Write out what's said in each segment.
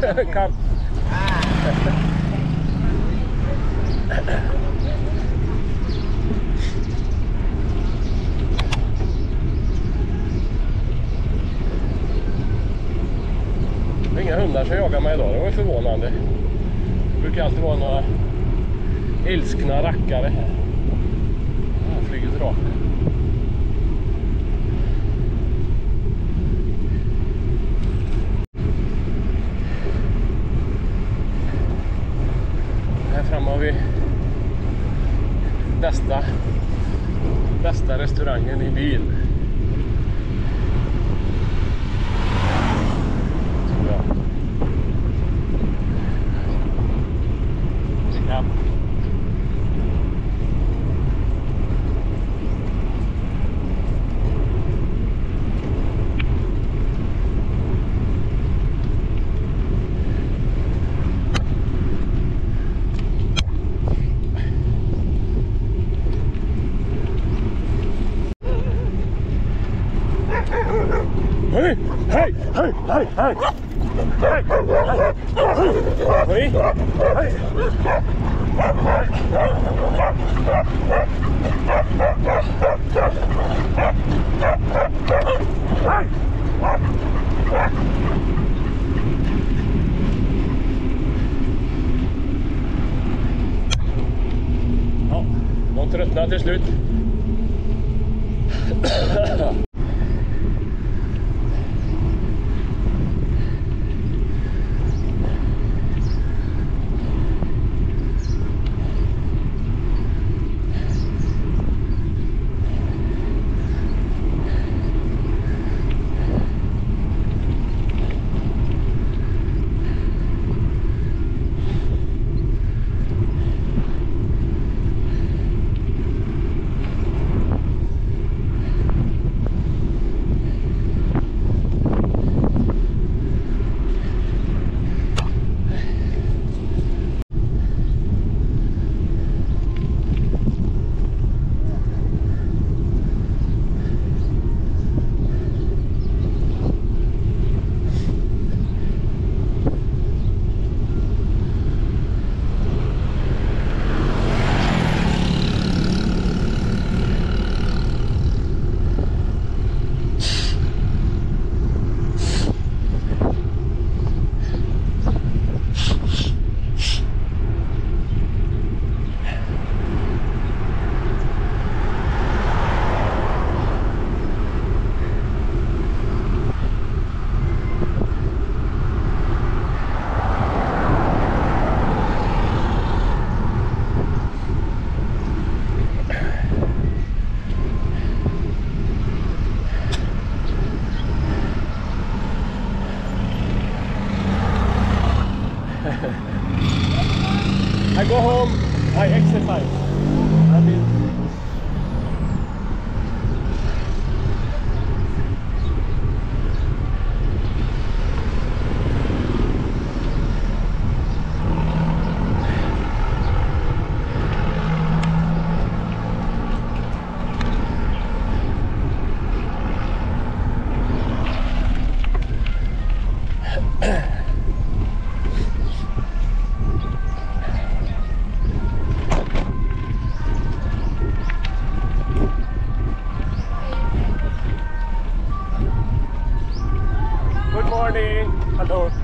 Kom. Det var inga hundar som jagar mig idag, det var förvånande. Det brukar alltid vara några ilskna rackare. Ja, flyger rakt. Bästa, bästa restaurangen i byn. Hej. Ja, de tröttnade till slut. Morning. Hello.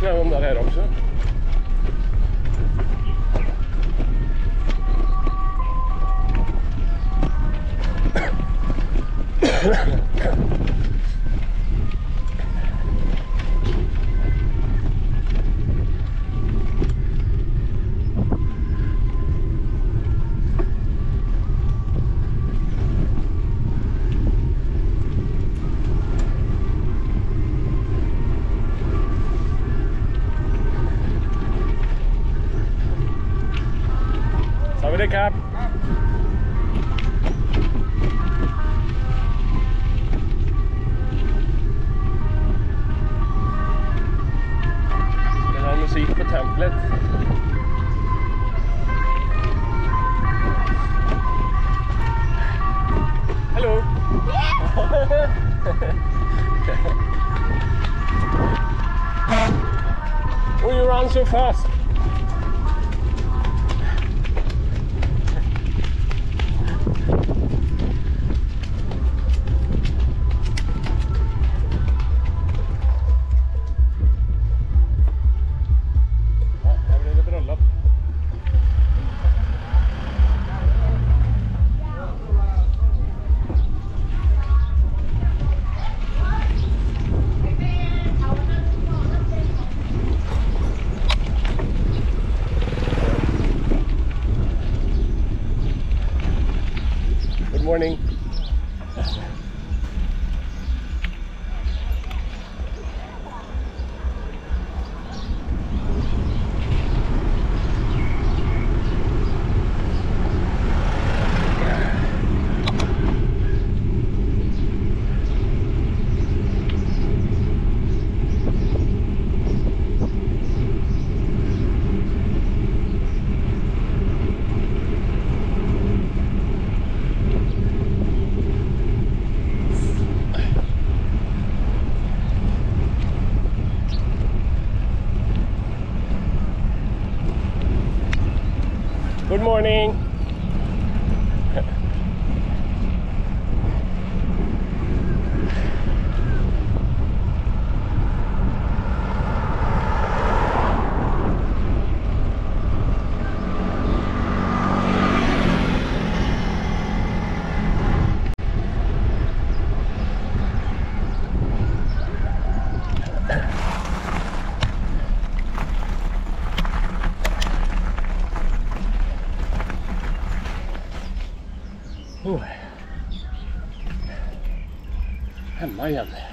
Muskliga hundar här också. Oh, you run so fast! Morning. Morning. 前やで。